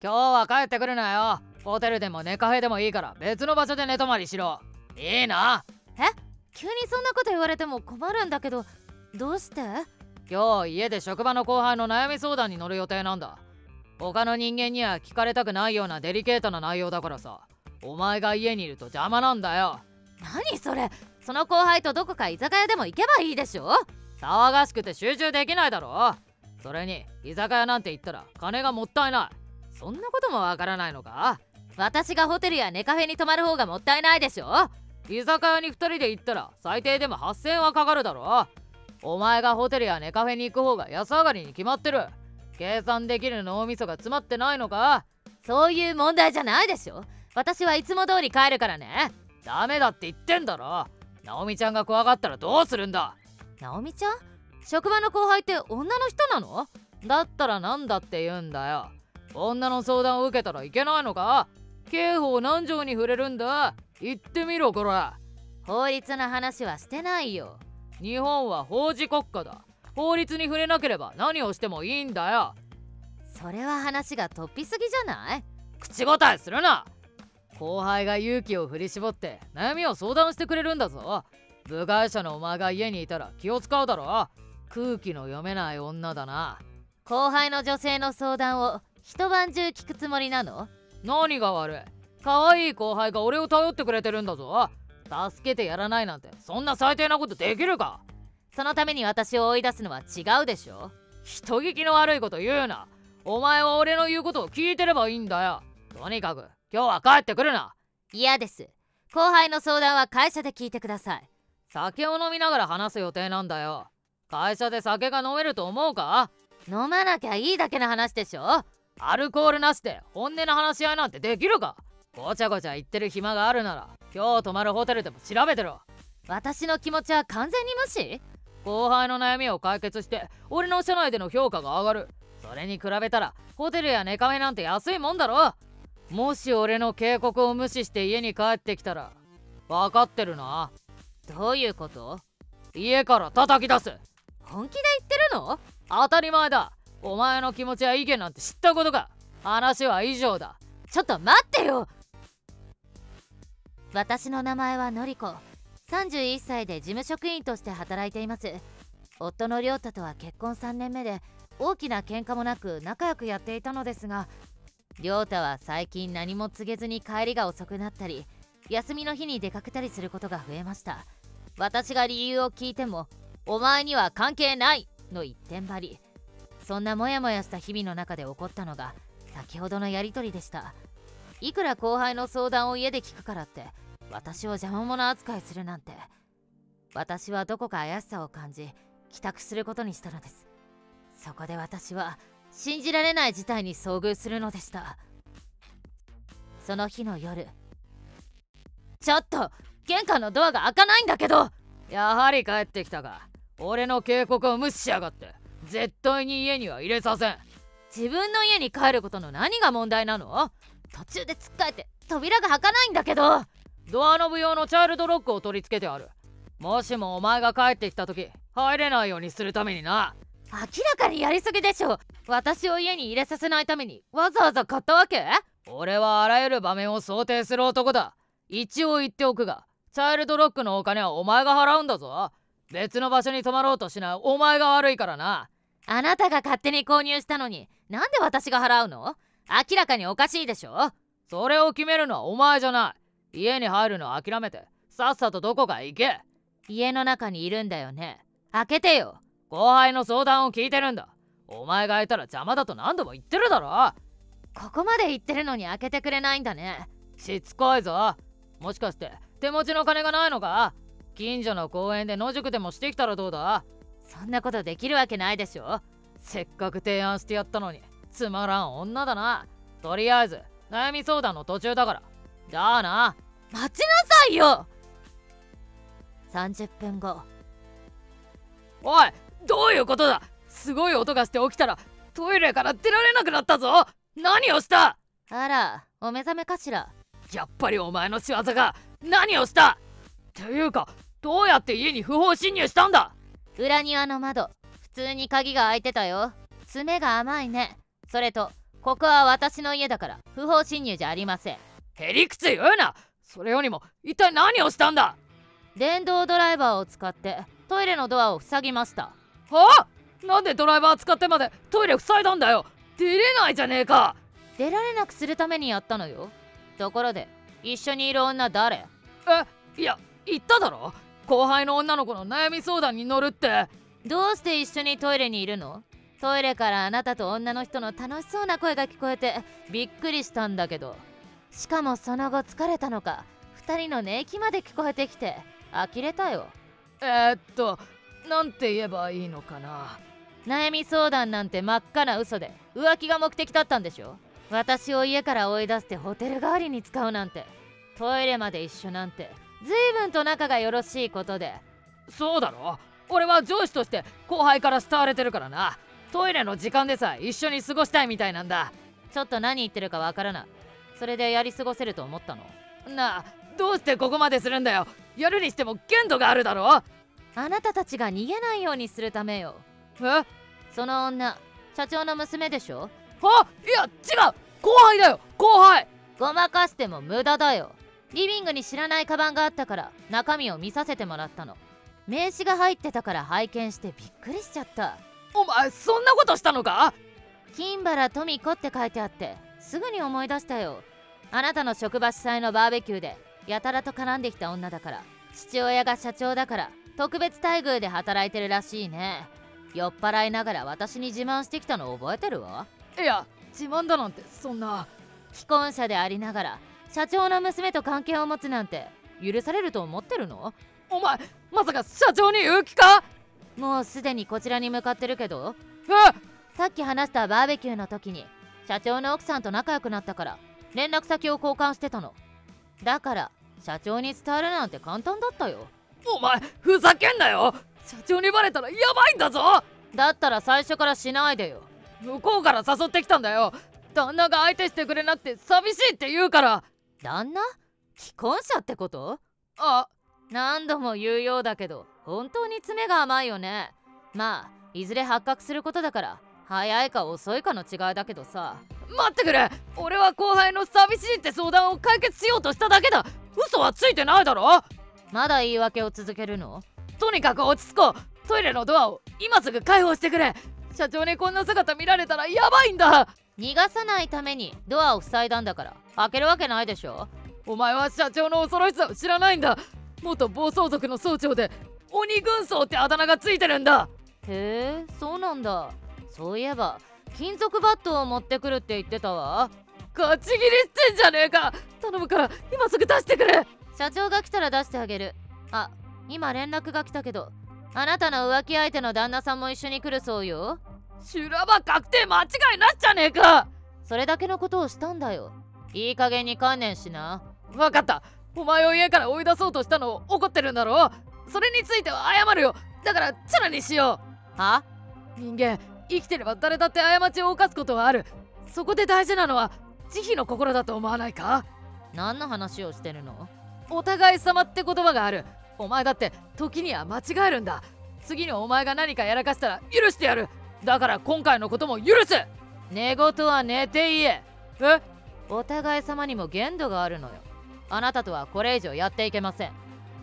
今日は帰ってくるなよ。ホテルでもネカフェでもいいから別の場所で寝泊まりしろ。いいなえ？急にそんなこと言われても困るんだけどどうして？今日家で職場の後輩の悩み相談に乗る予定なんだ。他の人間には聞かれたくないようなデリケートな内容だからさ。お前が家にいると邪魔なんだよ。何それ？その後輩とどこか居酒屋でも行けばいいでしょ？騒がしくて集中できないだろ。それに居酒屋なんて言ったら金がもったいないそんなこともわからないのか？私がホテルやネカフェに泊まる方がもったいないでしょ？居酒屋に2人で行ったら最低でも8000円はかかるだろ？お前がホテルやネカフェに行く方が安上がりに決まってる。計算できる脳みそが詰まってないのか？そういう問題じゃないでしょ。私はいつも通り帰るからね。ダメだって言ってんだろ？ナオミちゃんが怖がったらどうするんだ？ナオミちゃん？職場の後輩って女の人なの？だったらなんだって言うんだよ女の相談を受けたらいけないのか？刑法何条に触れるんだ？言ってみろこら。法律の話はしてないよ。日本は法治国家だ。法律に触れなければ何をしてもいいんだよ。それは話が突飛すぎじゃない？口答えするな。後輩が勇気を振り絞って悩みを相談してくれるんだぞ。部外者のお前が家にいたら気を使うだろ。空気の読めない女だな。後輩の女性の相談を一晩中聞くつもりなの？何が悪い？可愛い後輩が俺を頼ってくれてるんだぞ。助けてやらないなんて。そんな最低なことできるか？そのために私を追い出すのは違うでしょ？人聞きの悪いこと言うな。お前は俺の言うことを聞いてればいいんだよ。とにかく今日は帰ってくるな。嫌です。後輩の相談は会社で聞いてください。酒を飲みながら話す予定なんだよ。会社で酒が飲めると思うか？飲まなきゃいいだけの話でしょ？アルコールなしで本音の話し合いなんてできるか？ごちゃごちゃ言ってる暇があるなら今日泊まるホテルでも調べてろ。私の気持ちは完全に無視？後輩の悩みを解決して俺の社内での評価が上がる。それに比べたらホテルやネカフェなんて安いもんだろ？もし俺の警告を無視して家に帰ってきたら分かってるな。どういうこと？家から叩き出す。本気で言ってるの？当たり前だお前の気持ちや意見なんて知ったことか。話は以上だ。ちょっと待ってよ。私の名前はのりこ。31歳で事務職員として働いています。夫の亮太とは結婚3年目で大きな喧嘩もなく仲良くやっていたのですが亮太は最近何も告げずに帰りが遅くなったり休みの日に出かけたりすることが増えました。私が理由を聞いてもお前には関係ないの一点張り。そんなモヤモヤした日々の中で起こったのが先ほどのやり取りでした。いくら後輩の相談を家で聞くからって私を邪魔者扱いするなんて。私はどこか怪しさを感じ帰宅することにしたのです。そこで私は信じられない事態に遭遇するのでした。その日の夜ちょっと玄関のドアが開かないんだけどやはり帰ってきたか。俺の警告を無視しやがって。絶対に家には入れさせん。自分の家に帰ることの何が問題なの？途中でつっかえて扉が開かないんだけど。ドアノブ用のチャイルドロックを取り付けてある。もしもお前が帰ってきた時入れないようにするためにな。明らかにやりすぎでしょ。私を家に入れさせないためにわざわざ買ったわけ？俺はあらゆる場面を想定する男だ。一応言っておくがチャイルドロックのお金はお前が払うんだぞ。別の場所に泊まろうとしないお前が悪いからなあなたが勝手に購入したのになんで私が払うの？明らかにおかしいでしょ？それを決めるのはお前じゃない。家に入るのを諦めてさっさとどこか行け。家の中にいるんだよね。開けてよ。後輩の相談を聞いてるんだ。お前がいたら邪魔だと何度も言ってるだろ。ここまで言ってるのに開けてくれないんだね。しつこいぞ。もしかして手持ちの金がないのか？近所の公園で野宿でもしてきたらどうだ？そんなことできるわけないでしょ。せっかく提案してやったのにつまらん女だな。とりあえず悩み相談の途中だから。じゃあな。待ちなさいよ。30分後。おいどういうことだ。すごい音がして起きたらトイレから出られなくなったぞ。何をした。あらお目覚めかしら。やっぱりお前の仕業が。何をした。っていうかどうやって家に不法侵入したんだ裏庭の窓。普通に鍵が開いてたよ。爪が甘いね。それとここは私の家だから不法侵入じゃありません。へりくつ言うな。それよりも一体何をしたんだ？電動ドライバーを使ってトイレのドアを塞ぎました。はあ？なんでドライバー使ってまでトイレ塞いだんだよ。出れないじゃねえか。出られなくするためにやったのよところで一緒にいる女誰えいや言っただろ後輩の女の子の悩み相談に乗るって。どうして一緒にトイレにいるの？トイレからあなたと女の人の楽しそうな声が聞こえてびっくりしたんだけど。しかもその後疲れたのか2人の寝息まで聞こえてきて呆れたよ。えー、っとなんて言えばいいのかな。悩み相談なんて真っ赤な嘘で浮気が目的だったんでしょ？私を家から追い出してホテル代わりに使うなんてトイレまで一緒なんて随分と仲がよろしいことで。そうだろ？俺は上司として後輩から慕われてるからな。トイレの時間でさ一緒に過ごしたいみたいなんだ。ちょっと何言ってるかわからない。それでやり過ごせると思ったの？なあどうしてここまでするんだよ。やるにしても限度があるだろ？あなたたちが逃げないようにするためよ。え？その女社長の娘でしょ？はいや違う！後輩だよ。後輩。ごまかしても無駄だよリビングに知らないカバンがあったから中身を見させてもらったの。名刺が入ってたから拝見してびっくりしちゃった。お前そんなことしたのか？金原富子って書いてあってすぐに思い出したよ。あなたの職場主催のバーベキューでやたらと絡んできた女だから父親が社長だから特別待遇で働いてるらしいね。酔っ払いながら私に自慢してきたの覚えてるわ？いや自慢だなんてそんな。既婚者でありながら社長の娘と関係を持つなんて許されると思ってるの？お前まさか社長に言う気か？もうすでにこちらに向かってるけど。え？さっき話したバーベキューの時に社長の奥さんと仲良くなったから連絡先を交換してたの。だから社長に伝えるなんて簡単だったよ。お前ふざけんなよ！社長にバレたらヤバいんだぞ！だったら最初からしないでよ。向こうから誘ってきたんだよ！旦那が相手してくれなくて寂しいって言うから旦那？既婚者ってこと？あ何度も言うようだけど本当に詰めが甘いよね。まあいずれ発覚することだから早いか遅いかの違いだけどさ。待ってくれ！俺は後輩の寂しいって相談を解決しようとしただけだ。嘘はついてないだろ？まだ言い訳を続けるの？とにかく落ち着こう。トイレのドアを今すぐ開放してくれ。社長にこんな姿見られたらヤバいんだ逃がさないためにドアを塞いだんだから。開けるわけないでしょ？お前は社長の恐ろしさを知らないんだ。元暴走族の総長で鬼軍曹ってあだ名がついてるんだ。へえそうなんだ。そういえば金属バットを持ってくるって言ってたわ。ガチギリしてんじゃねえか。頼むから今すぐ出してくれ。社長が来たら出してあげる。あ今連絡が来たけどあなたの浮気相手の旦那さんも一緒に来るそうよ修羅場確定間違いなっちゃねえか。それだけのことをしたんだよ。いい加減に観念しな。分かった。お前を家から追い出そうとしたのを怒ってるんだろ。それについては謝るよ。だからチャラにしよう。は？人間生きてれば誰だって過ちを犯すことはある。そこで大事なのは慈悲の心だと思わないか？何の話をしてるの？お互い様って言葉がある。お前だって時には間違えるんだ。次にお前が何かやらかしたら許してやるだから今回のことも許す。寝言は寝て言え。え？お互い様にも限度があるのよ。あなたとはこれ以上やっていけません。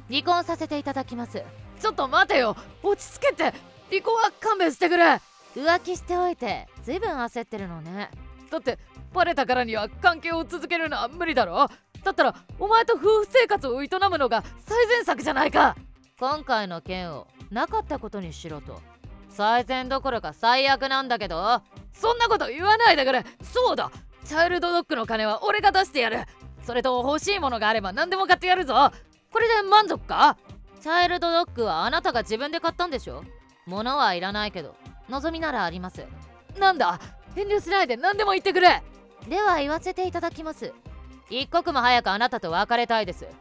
離婚させていただきます。ちょっと待てよ。落ち着けて。離婚は勘弁してくれ。浮気しておいてずいぶん焦ってるのね。だってバレたからには関係を続けるのは無理だろ。だったらお前と夫婦生活を営むのが最善策じゃないか。今回の件をなかったことにしろと最善どころか最悪なんだけど。そんなこと言わないでくれ。そうだ。チャイルドドッグの金は俺が出してやる。それと欲しいものがあれば何でも買ってやるぞ。これで満足か？チャイルドドッグはあなたが自分で買ったんでしょ？物はいらないけど。望みならあります。なんだ？遠慮しないで何でも言ってくれ。では言わせていただきます。一刻も早くあなたと別れたいです。いや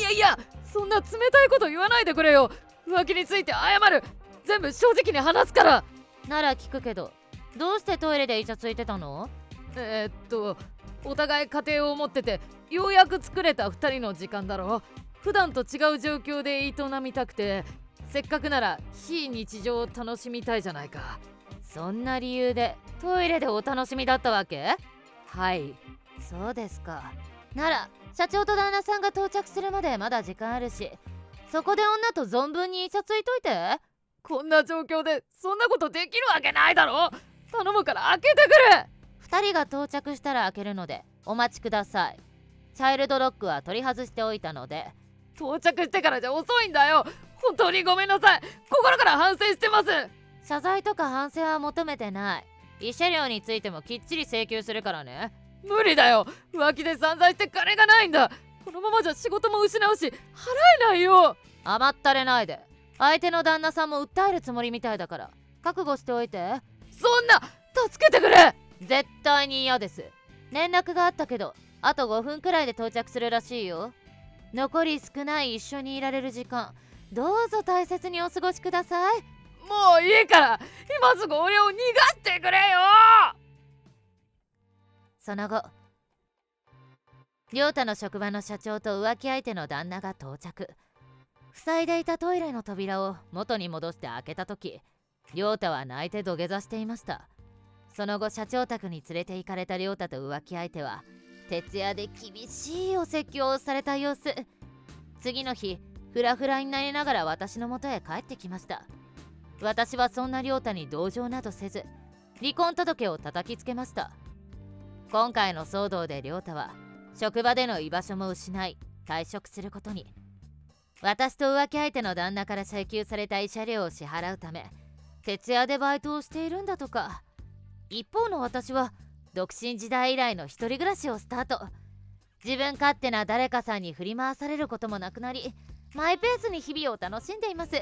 いやいや。そんな冷たいこと言わないでくれよ。浮気について謝る全部正直に話すから。なら聞くけどどうしてトイレでイチャついてたの？えー、っとお互い家庭を持っててようやく作れた2人の時間だろ普段と違う状況で営みたくてせっかくなら非日常を楽しみたいじゃないか。そんな理由でトイレでお楽しみだったわけ？はい。そうですか。なら社長と旦那さんが到着するまでまだ時間あるしそこで女と存分にイチャついといてこんな状況でそんなことできるわけないだろ。頼むから開けてくれ。2人が到着したら開けるのでお待ちください。チャイルドロックは取り外しておいたので。到着してからじゃ遅いんだよ。本当にごめんなさい。心から反省してます。謝罪とか反省は求めてない。慰謝料についてもきっちり請求するからね。無理だよ。浮気で散財して金がないんだ。このままじゃ仕事も失うし払えないよ。甘ったれないで相手の旦那さんも訴えるつもりみたいだから。覚悟しておいて。そんな助けてくれ。絶対に嫌です。連絡があったけどあと5分くらいで到着するらしいよ。残り少ない一緒にいられる時間どうぞ大切にお過ごしください。もういいから今すぐ俺を逃がしてくれよ。その後亮太の職場の社長と浮気相手の旦那が到着塞いでいたトイレの扉を元に戻して開けた時亮太は泣いて土下座していました。その後社長宅に連れて行かれた亮太と浮気相手は徹夜で厳しいお説教をされた様子。次の日フラフラになりながら私の元へ帰ってきました。私はそんな亮太に同情などせず離婚届を叩きつけました。今回の騒動で亮太は職場での居場所も失い退職することに。私と浮気相手の旦那から請求された慰謝料を支払うため徹夜でバイトをしているんだとか。一方の私は独身時代以来の一人暮らしをスタート。自分勝手な誰かさんに振り回されることもなくなりマイペースに日々を楽しんでいます。